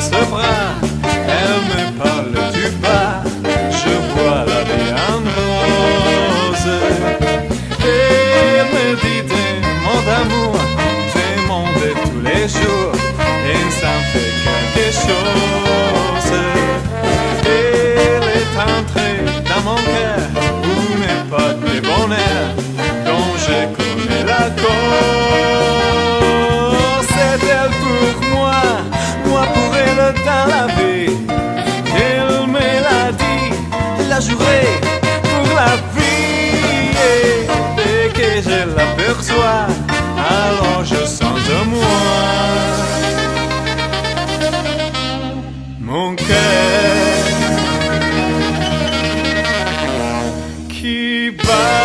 elle me parle du bas, je vois la vie en rose. Et me dit des mots d'amour, des mots de tous les jours, et ça me fait quelque chose. Elle est entrée dans mon cœur. pour la vie. Dès que je l'aperçois, alors je sens de moi mon cœur qui bat.